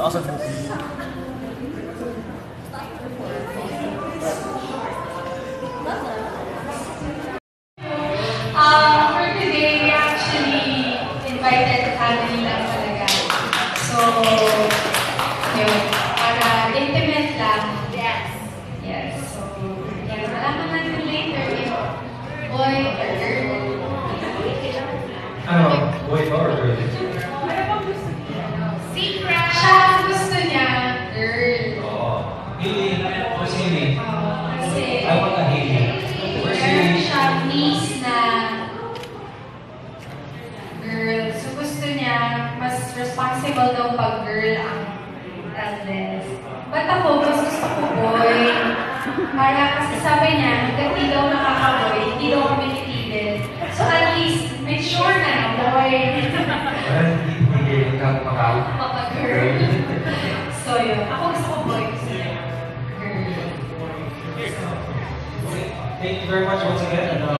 Also uh, for today, we actually invited family. So, para. Yes. Yes. So, malaman natin later, you boy or girl. Boy or girl? responsible daw pag girl ang Randles. Ba't ako, mas gusto ko boy. Para kasi sabi niya, hindi daw nakakaboy, hindi daw kami titigil. So at least, make sure na, boy. Parang hindi tumigil ka maka-girl. So yun, ako gusto ko boy. Gusto Thank you very much once again. Ano,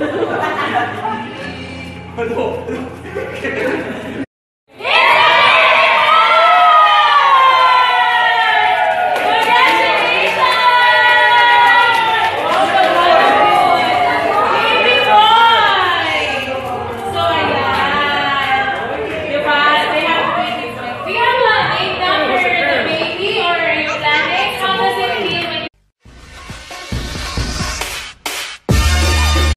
こ れ